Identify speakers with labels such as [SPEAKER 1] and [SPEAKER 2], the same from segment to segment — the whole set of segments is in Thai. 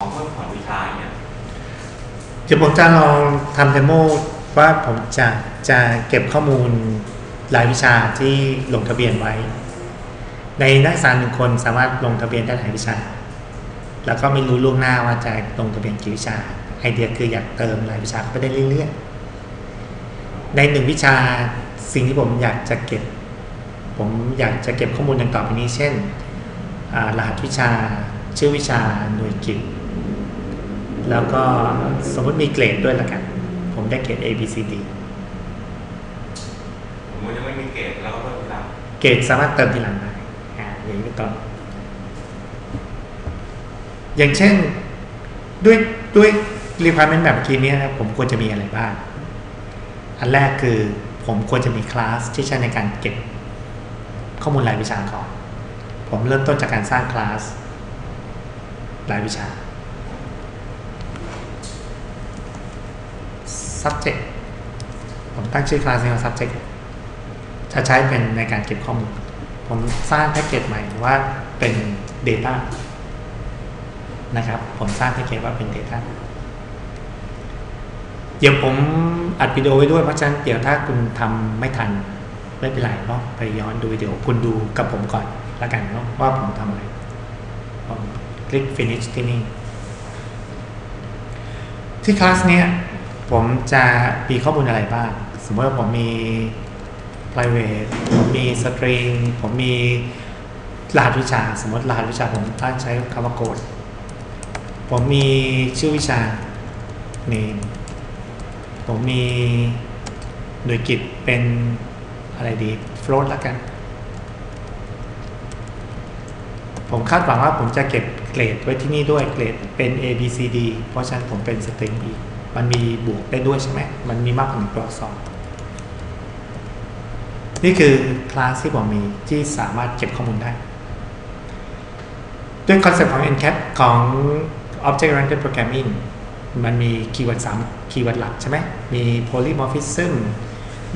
[SPEAKER 1] ของเพิ่มถอนวิชาเนี่ย
[SPEAKER 2] เดี๋ยวผมจะลองทำเดโมว่าผมจะจะเก็บข้อมูลรายวิชาที่ลงทะเบียนไว้ ในนักศึกษาหนึ่งคนสามารถลงทะเบียนได้หลายวิชา แล้วก็ไม่รู้ล่วงหน้าว่าจะลงทะเบียนกี่วิชา ไอเดียคืออยากเติมรายวิชาเข้าไปได้เรื่อยๆ ในหนึ่งวิชาสิ่งที่ผมอยากจะเก็บ ผมอยากจะเก็บข้อมูลดังต่อไปนี้ เช่นรหัสวิชาชื่อวิชาหน่วยกิจ แล้วก็สมมติมีเกรดด้วยละกัน ผมได้เกรด A B C D
[SPEAKER 1] ผมยังไม่มีเกรดแล้วก็เพิ่มทีหลัง
[SPEAKER 2] เกรดสามารถเติมทีหลังได้อ่าอย่างนี้เป็นต้นอย่างเช่นด้วยด้วย requirement แบบเมื่อกี้เนี้นะครับผมควรจะมีอะไรบ้าง อันแรกคือผมควรจะมีคลาสที่ใช้ในการเก็บข้อมูลรายวิชาก่อน ผมเริ่มต้นจากการสร้างคลาสรายวิชา subject ผมตั้งชื่อคลาสนี้ว่า subject จะใช้เป็นในการเก็บข้อมูล ผมสร้างแพ็กเกจใหม่ว่าเป็น Data นะครับ ผมสร้างแพ็กเกจว่าเป็น Data เดี๋ยวผมอัดวิดีโอไว้ด้วยเพราะฉะนั้นเดี๋ยวถ้าคุณทำไม่ทันไม่เป็นไรเนาะไปย้อนดูวิดีโอคุณดูกับผมก่อนล้วกันเนาะว่าผมทำอะไรผมคลิก finish ที่นี่ ที่คลาสเนี้ย ผมจะมีข้อมูลอะไรบ้าง สมมติว่าผมมี private ผมมี string ผมมีรหัสวิชา สมมติรหัสวิชาผมตั้งใช้คำว่า code ผมมีชื่อวิชา name ผมมีหน่วยกิตเป็นอะไรดี float แล้วกัน ผมคาดหวังว่าผมจะเก็บเกรดไว้ที่นี่ด้วยเกรดเป็น A B C D เพราะฉะนั้นผมเป็น string อีก มันมีบวกได้ด้วยใช่ไหมมันมีมากกว่าหนึ่งตัวอักษรนี่คือคลาสที่ผมมีที่สามารถเก็บข้อมูลได้ ด้วยคอนเซ็ปต์ของ encap ของ Object Oriented Programming มันมี keyword สาม keyword หลักใช่ไหมมี polymorphism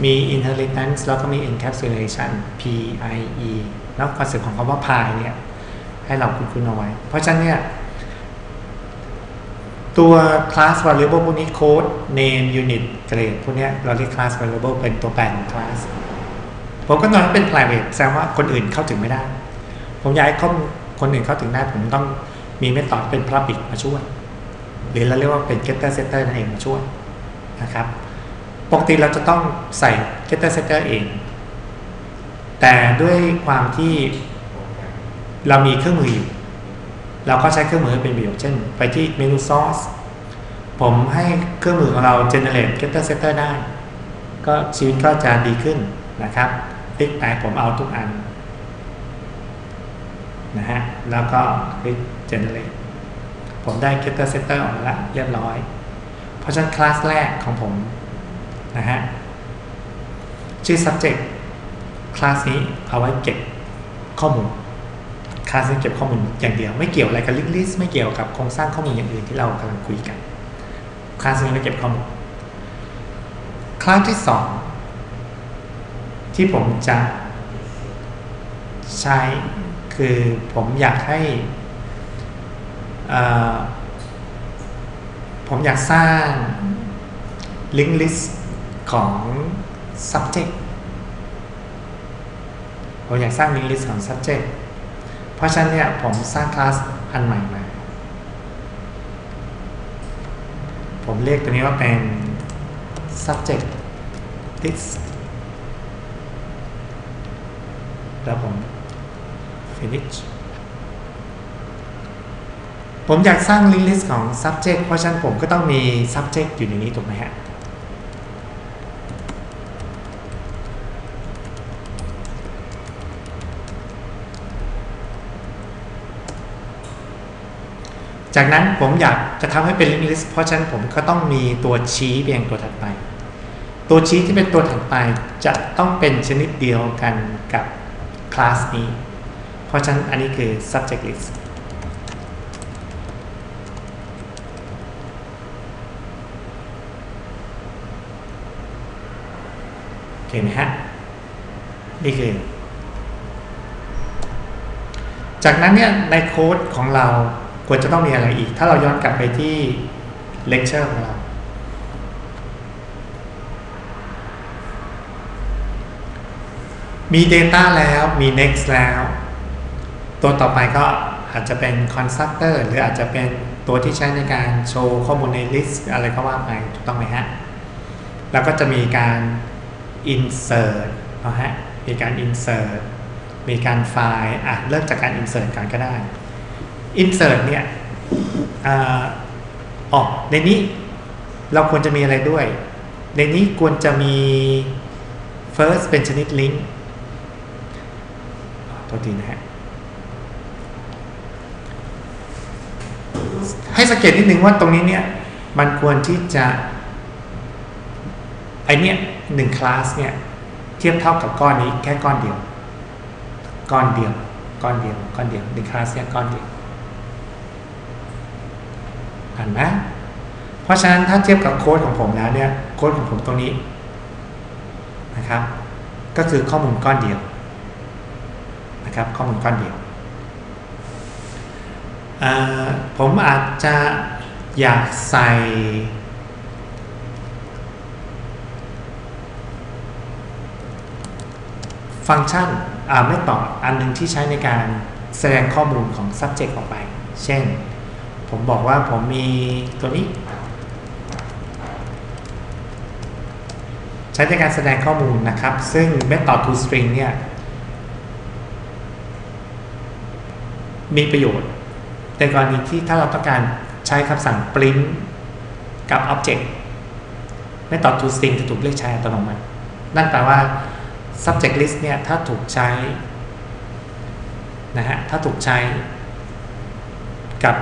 [SPEAKER 2] มี inheritance แล้วก็มี encapsulation PIE แล้วคอนเซ็ปต์ของคำว่า pi เนี่ยให้เราคุ้นๆเอาไว้ เพราะฉะนั้นเนี่ย ตัว class variable พวกนี้ code name unit grade พวกนี้เราเรียก class variable เป็นตัวแปรของ class ผมก็นอนเป็น private แสดงว่าคนอื่นเข้าถึงไม่ได้ ผมอยากให้คนคนอื่นเข้าถึงได้ ผมต้องมี method เป็น public มาช่วย หรือเราเรียกว่าเป็น getter setter นั่นเองมาช่วยนะครับ ปกติเราจะต้องใส่ getter setter เอง แต่ด้วยความที่เรามีเครื่องมืออยู่ เราก็ใช้เครื่องมือเป็นประโยชน์เช่น ไปที่เมนู source ผมให้เครื่องมือของเรา generate getter setter ได้ ก็ชีวิตก็จะดีขึ้นนะครับติ๊กไปผมเอาทุกอันนะฮะแล้วก็คลิก generate ผมได้ getter setter ออกมาแล้วเรียบร้อย เพราะฉะนั้นคลาสแรกของผมนะฮะชื่อ subject คลาสนี้เอาไว้เก็บข้อมูล คลาสนี้เก็บข้อมูลอย่างเดียว ไม่เกี่ยวอะไรกับ link list ไม่เกี่ยวกับโครงสร้างข้อมูลอย่างอื่นที่เรากำลังคุยกันคลาสนี้ไว้เก็บข้อมูลคลาสที่สองที่ผมจะใช้คือผมอยากให้ผมอยากสร้าง link list ของ subject ผมอยากสร้าง link list ของ subject ราะฉะนั้นเนี่ยผมสร้างคลาสอันใหม่มา ผมเรียกตัวนี้ว่าเป็น subject list แล้วผม finish ผมอยากสร้าง link list ของ subject เพราะฉะนั้นผมก็ต้องมี subject อยู่ในนี้ถูกไหมฮะ จากนั้นผมอยากจะทำให้เป็น link list เพราะฉะนั้นผมก็ต้องมีตัวชี้เพียงตัวถัดไป ตัวชี้ที่เป็นตัวถัดไปจะต้องเป็นชนิดเดียวกันกับคลาสนี้ เพราะฉะนั้นอันนี้คือ subject list โอเคไหมฮะ นี่คือ จากนั้นเนี่ยในโค้ดของเรา ควรจะต้องมีอะไรอีก ถ้าเราย้อนกลับไปที่เลคเชอร์ของเรา มี Data แล้วมี Next แล้ว ตัวต่อไปก็อาจจะเป็น Constructor หรืออาจจะเป็นตัวที่ใช้ในการโชว์ข้อมูลใน list อะไรก็ว่าไปถูกต้องไหมฮะ แล้วก็จะมีการ insert นะฮะ มีการ insert มีการไฟล์อะเริ่มจากการ insert กันก็ได้ insert เนี่ยอ่าอ๋อในนี้เราควรจะมีอะไรด้วย ในนี้ควรจะมี first เป็นชนิด link โทษทีนะฮะ ให้สังเกตนิดนึงว่าตรงนี้เนี่ย มันควรที่จะ ไอเนี่ยหนึ่งคลาสเนี่ย เทียบเท่ากับก้อนนี้แค่ก้อนเดียว ก้อนเดียว ก้อนเดียว ก้อนเดียวหนึ่งคลาสเนี่ยก้อนเดียว เห็นไหมเพราะฉะนั้นถ้าเทียบกับโค้ดของผมแล้วเนี่ยโค้ดของผมตรงนี้นะครับ ก็คือข้อมูลก้อนเดียวนะครับข้อมูลก้อนเดียว ผมอาจจะอยากใส่ฟังก์ชันไม่ต่ออันหนึงที่ใช้ในการแสดงข้อมูลของ subject ออกไป เช่น ผมบอกว่าผมมีตัวนี้ ใช้ในการแสดงข้อมูลนะครับ ซึ่ง method to string เนี่ย มีประโยชน์ ในกรณีที่ถ้าเราต้องการใช้คำสั่ง print กับ object method to string จะถูกเรียกใช้อัตโนมัติ นั่นแปลว่า subject list เนี่ย ถ้าถูกใช้นะฮะถ้าถูกใช้กับ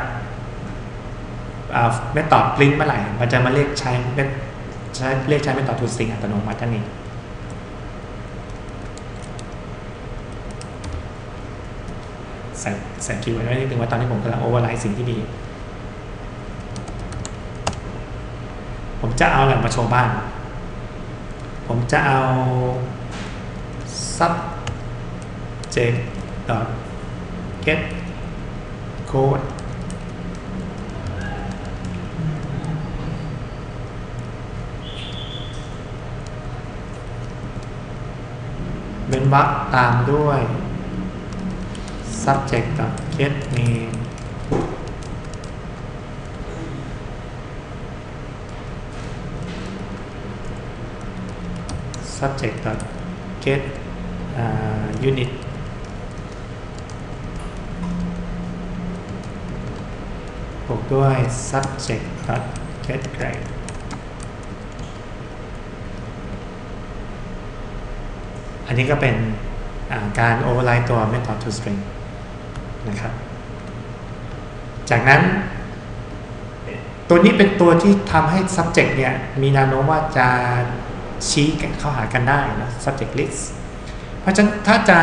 [SPEAKER 2] method print เมื่อไหร่มันจะมาเรียกใช้ใช้เรียกใช้ method to string อัตโนมัตินั่นเองใส่ใส่ keyword ไว้นิดนึงว่าตอนนี้ผมกำลัง override สิ่งที่มี ผมจะเอาอะไรมาโชว์บ้าง ผมจะเอา subject get code เป็น วรรคตามด้วย subject dot get name subject dot get uh, unit บวกด้วย subject dot get grade อันนี้ก็เป็นการ override ตัว method to string นะครับ จากนั้น ตัวนี้เป็นตัวที่ทำให้ subject เนี่ย มีแนวโน้มว่าจะชี้เข้าหากันได้นะ subject list เพราะฉะนั้นถ้าจะ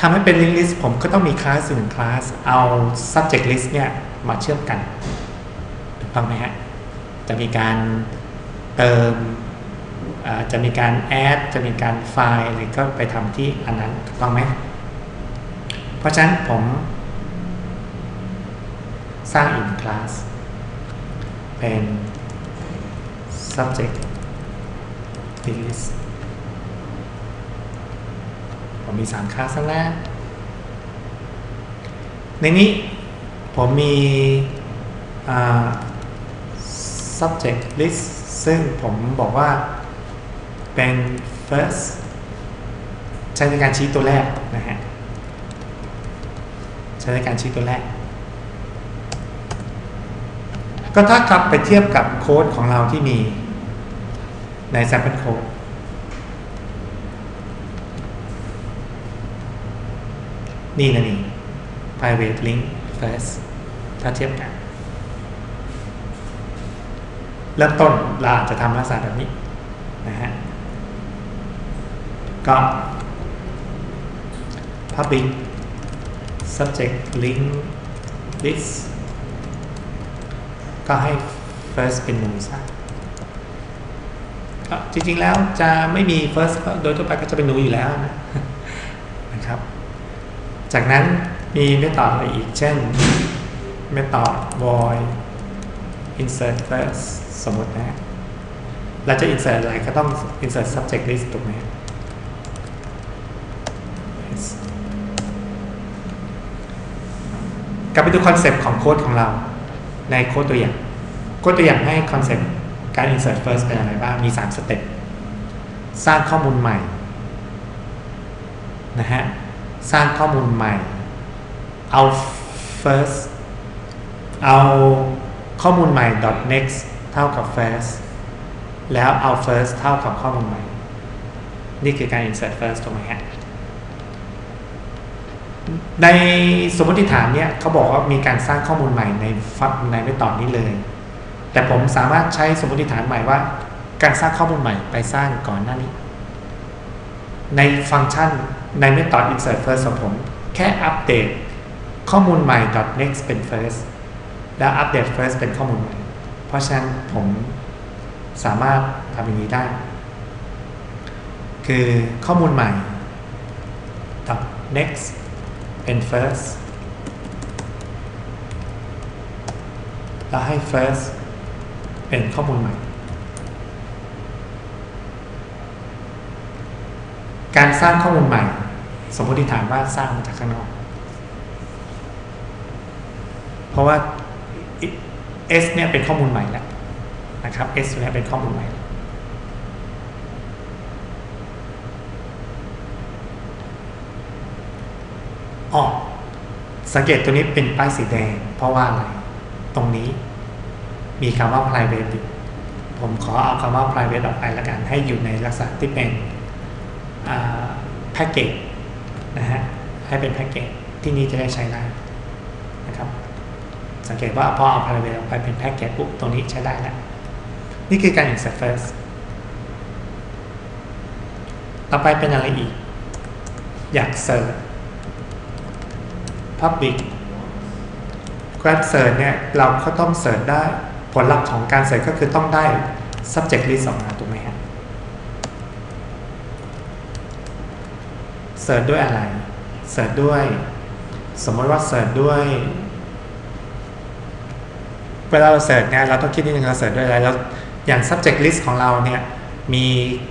[SPEAKER 2] ทำให้เป็น link list ผมก็ต้องมีคลาสหนึ่งคลาสเอา subject list เนี่ย มาเชื่อมกันถูกต้องไหมฮะ จะมีการเติม จะมีการ add จะมีการไฟล์อะไรก็ไปทำที่อันนั้นถูกต้องไหม เพราะฉะนั้นผม สร้างอีกคลาสเป็น subject list ผมมี 3 คลาสแล้ว ในนี้ผมมี subject list ซึ่งผมบอกว่า เป็น first ใช้ในการชี้ตัวแรกนะฮะใช้ในการชี้ตัวแรก ก็ถ้ากลับไปเทียบกับโค้ดของเราที่มีใน sample code นี่นะนี่ private link first ถ้าเทียบกัน เริ่มต้นเราอาจจะทำลักษณะแบบนี้นะฮะ ก็ public subject link this ก็ให้ first เป็น null ซะก็จริงๆแล้วจะไม่มี first โดยทั่วไปก็จะเป็น null อยู่แล้วนะนะครับ จากนั้นมีไม่ต่อะไรอีก เช่น method void insert first สมมตินะ เราจะ insert อะไรก็ต้อง insert subject list ถูกไหม Yes ก ลับไปดูคอนเซปต์ของโค้ดของเรา ในโค้ดตัวอย่าง โค้ดตัวอย่างให้คอนเซปต์การ insert first เป็นอะไรบ้าง มี 3 step สร้างข้อมูลใหม่นะฮะ สร้างข้อมูลใหม่ เอา first เอาข้อมูลใหม่ next เท่ากับ first แล้วเอา first เท่ากับข้อมูลใหม่ นี่คือการ insert first ถูกไหมฮะ ในสมมติฐานเนี่ยเขาบอกว่ามีการสร้างข้อมูลใหม่ในฟังในไม่ตอนนี้เลย แต่ผมสามารถใช้สมมติฐานใหม่ว่า การสร้างข้อมูลใหม่ไปสร้างก่อนหน้านี้ ในฟังก์ชันในเมธอด insert first ของผมแค่อัปเดตข้อมูลใหม่ next เป็น first แล้วอัปเดต first เป็นข้อมูลใหม่ เพราะฉะนั้นผมสามารถทำอย่างนี้ได้ คือข้อมูลใหม่ next เป็น first แล้วให้ first เป็นข้อมูลใหม่ การสร้างข้อมูลใหม่ สมมติฐานว่าสร้างมาจากข้างนอก เพราะว่า S เนี่ยเป็นข้อมูลใหม่แล้วนะครับ S ตัวนี้เป็นข้อมูลใหม่ อ๋อ สังเกตตัวนี้เป็นป้ายสีแดง เพราะว่าอะไร ตรงนี้ มีคำว่า private ผมขอเอาคำว่า private ออกไปแล้วกัน ให้อยู่ในลักษณะที่เป็นแพ็กเกจนะฮะ ให้เป็นแพ็กเกจที่นี่จะได้ใช้ได้นะครับ สังเกตว่าพอเอา private ออกไปเป็นแพ็กเกจปุ๊บตรงนี้ใช้ได้แล้ว นี่คือการ insert first ต่อไปเป็นอะไรอีก อยาก search Public Grab Search เนี่ยเราก็ต้อง search ได้ผลลัพธ์ของการ search ก็คือต้องได้ subject list ออกมาถูกไหมครับ search ด้วยอะไร search ด้วย สมมติว่า search ด้วย เวลาเรา search เนี่ยเราต้องคิดนิดนึงเรา search ด้วยอะไรแล้วอย่าง subject list ของเราเนี่ยมี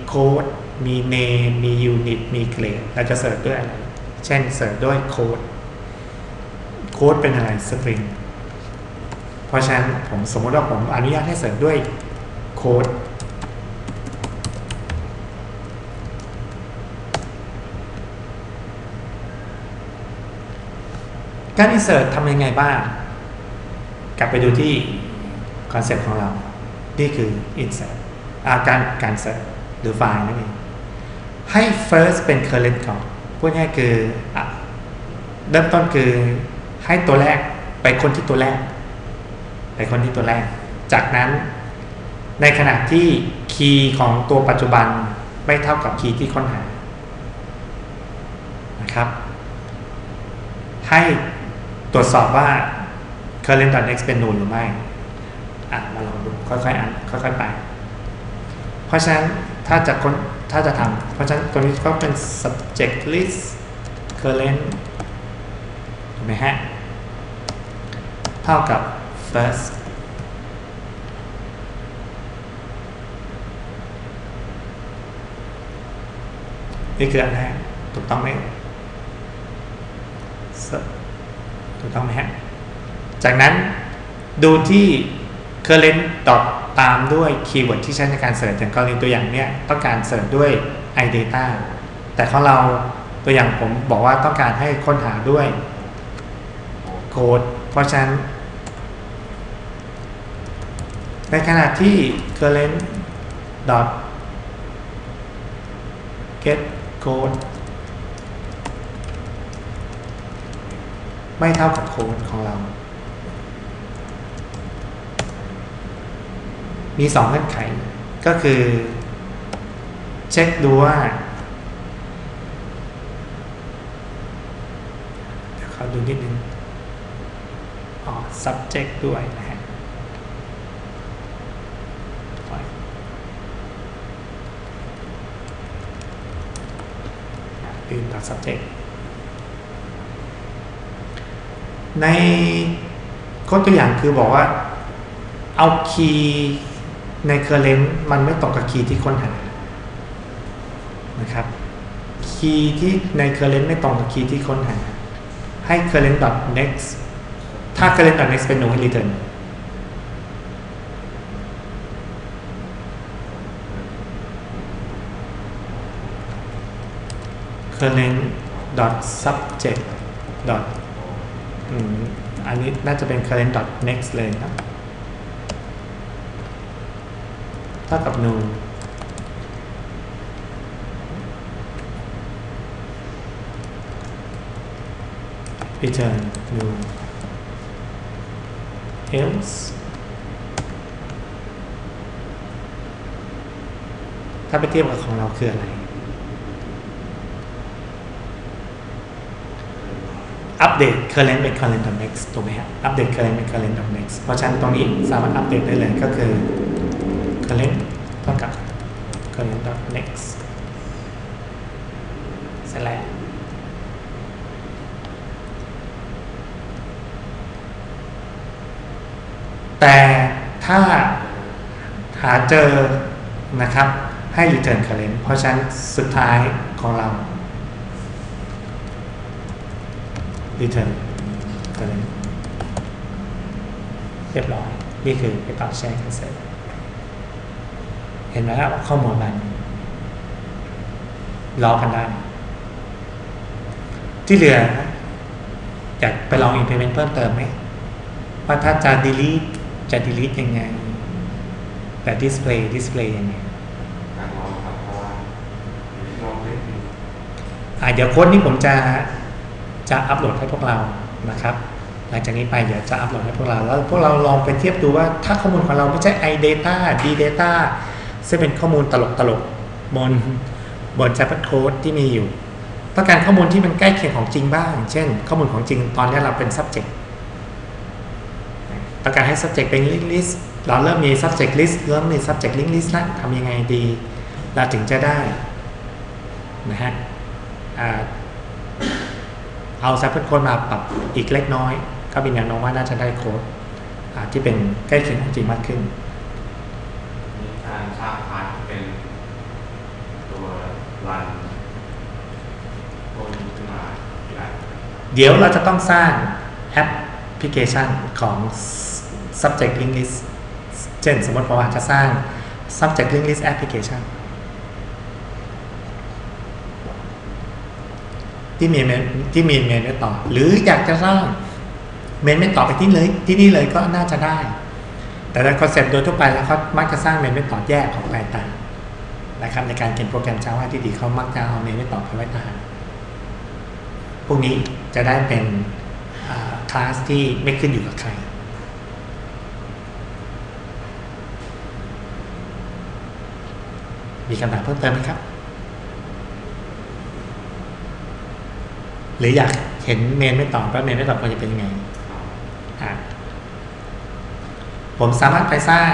[SPEAKER 2] โค้ดมี name มี unit มี grade เราจะเสิร์ชด้วยอะไร เช่นเสิร์ชด้วยโค้ด โค้ดเป็นอะไร string เพราะฉะนั้นผมสมมติว่าผมอนุญาตให้เสร์ชด้วยโค้ดการ insert ทำยังไงบ้าง กลับไปดูที่คอนเซ็ปต์ของเรา นี่คือ insert อาการการ search หรือ find นั่นเองให้ first เป็น current ก่อนพูดง่ายคืออะเริ่มต้นคือ ให้ตัวแรกไปคนที่ตัวแรก ไปคนที่ตัวแรก จากนั้นในขณะที่ key ของตัวปัจจุบันไม่เท่ากับ key ที่ค้นหานะครับ ให้ตรวจสอบว่า current.next เป็น null หรือไม่อะมาลองดูค่อยๆอ่านค่อยๆไป เพราะฉะนั้นถ้าจะค้นถ้าจะทำเพราะฉะนั้นตัวนี้ก็เป็น subject list current ถูกไหมฮะ เท่ากับ first นี่คืออันแรกถูกต้องไหมถูกต้องไหมฮะ จากนั้นดูที่ current dot ตามด้วย keyword ที่ใช้ในการ search อย่างกรณีตัวอย่างเนี้ยต้องการ search ด้วย iData แต่ของเราตัวอย่างผมบอกว่าต้องการให้ค้นหาด้วยโค้ด เพราะฉะนั้น ในขณะที่ current dot get code ไม่เท่ากับโค้ดของเรา มีสองเงื่อนไข ก็คือ เช็คดูว่าเดี๋ยวขาดูนิดนึง อ๋อ subject ด้วยนะฮะลืมตัด subject ในโค้ดตัวอย่างคือบอกว่า เอา key ใน current มันไม่ตรงกับ key ที่ค้นหานะครับ key ที่ใน current ไม่ตรงกับคีย์ที่ค้นหา ให้ current next targeted unexpected return เคอร์เรนต์ดอทซับเจ็ดดอทอันนี้น่าจะเป็น current dot next เลยนะเท่ากับ null พิจารณา else ถ้าไปเทียบกับของเราคืออะไร อัปเดต current เป็น current dot next ถูกไหมครับอัปเดต current เป็น current dot next เพราะฉะนั้นตรงนี้สามารถอัปเดตได้เลยก็คือ current เท่ากับ current dot next เสร็จแล้ว แต่ถ้าหาเจอนะครับ ให้ return current เพราะฉะนั้นสุดท้ายของเรา return current เรียบร้อย นี่คือไปต่อแชร์กันเสร็จเห็นไหมครับข้อมูลมันล้อกันได้ ที่เหลืออยากไปลอง implement เพิ่มเติมไหมว่าถ้าจะ delete จะ delete ยังไงแบบ display display ยังไง
[SPEAKER 1] ลองครับเพราะว่าลองดู
[SPEAKER 2] อะเดี๋ยวโค้ดนี้ผมจะจะอัปโหลดให้พวกเรานะครับ หลังจากนี้ไปเดี๋ยวจะอัปโหลดให้พวกเรา แล้วพวกเราลองไปเทียบดูว่าถ้าข้อมูลของเราไม่ใช่ iData dData ซึ่งเป็นข้อมูลตลกตลกบนบน Java Code ที่มีอยู่ ต้องการข้อมูลที่มันใกล้เคียงของจริงบ้าง เช่น ข้อมูลของจริงตอนนี้เราเป็น subject ต้องการให้ subject เป็น link list เราเริ่มมี subject list เริ่มมี subject link list แล้วทำยังไงดี เราถึงจะได้นะฮะอ่าเอา sample code มาปรับอีกเล็กน้อย ก็เป็นแนวโน้มว่าน่าจะได้โค้ดอ่าที่เป็นใกล้เคียงของจริงมากขึ้น
[SPEAKER 1] มีการสร้างพาร์ทที่เป็นตัวรันพวกนี้ขึ้นมาที่ไหน
[SPEAKER 2] เดี๋ยวเราจะต้องสร้างแอปพลิเคชันของ subject link list เช่นสมมติผมอาจจะสร้าง subject link list application ที่มี main ที่มี main method หรืออยากจะสร้าง main method ไปที่เลยที่นี่เลยก็น่าจะได้ แต่ในคอนเซ็ปต์โดยทั่วไปแล้วเขามักจะสร้าง main method แยกออกไปต่างนะครับในการเขียนโปรแกรม Java ที่ดีเขามักจะเอา main method ไปไว้ต่างพวกนี้จะได้เป็นคลาสที่ไม่ขึ้นอยู่กับใคร มีคำถามเพิ่มเติมไหมครับ หรืออยากเห็นเมนไม่ตอบว่าเมนไม่ตอบควรจะเป็นยังไงผมสามารถไปสร้าง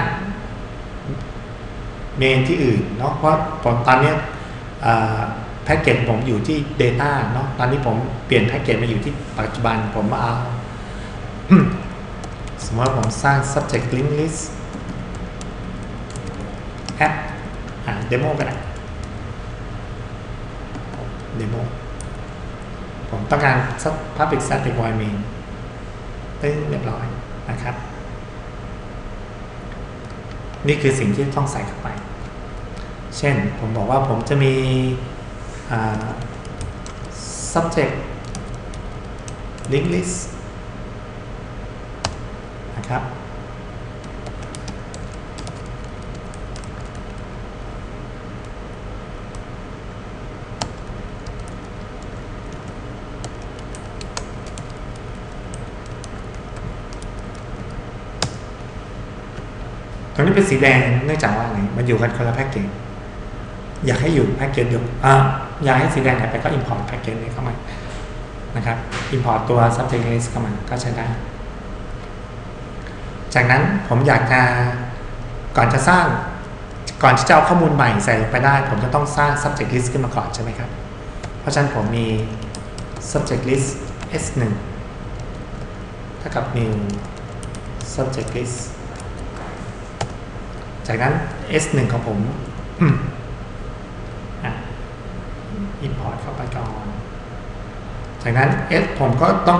[SPEAKER 2] เมนที่อื่นเนาะเพราะผมตอนนี้แพ็กเกจผมอยู่ที่ Data เนาะตอนนี้ผมเปลี่ยนแพ็กเกจมาอยู่ที่ปัจจุบันผมมาเอา สมมติว่าผมสร้าง subject link list app อ่า demo ก็ได้ demo ผมต้องการ public static void main ตึ้งเรียบร้อยนะครับ นี่คือสิ่งที่ต้องใส่เข้าไป เช่นผมบอกว่าผมจะมี subject link list นะครับ ตรงนี้เป็นสีแดงเนื่องจากว่าอะไรมันอยู่กันคนละแพ็กเกจอยากให้อยู่แพ็กเกจเดียวอ่าอยากให้สีแดงหายไปก็ import แพ็กเกจนี้เข้ามานะครับ import ตัว subject list เข้ามาก็ใช้ได้ จากนั้นผมอยากจะก่อนจะสร้างก่อนที่จะเอาข้อมูลใหม่ใส่ลงไปได้ ผมจะต้องสร้าง subject list ขึ้นมาก่อนใช่ไหมครับ เพราะฉะนั้นผมมี subject list s1 เท่ากับ new subject list จากนั้น S1 ของผมอะ import เข้าไปก่อน จากนั้น S ผมก็ต้อง